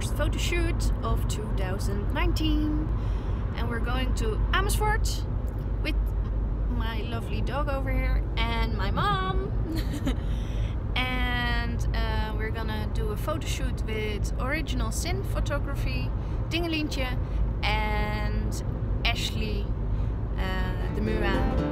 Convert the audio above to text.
photo shoot of 2019 and we're going to Amersfoort with my lovely dog over here and my mom. And uh, we're gonna do a photo shoot with Original Cin Photography, Dingelientje and Ashley uh, de Mura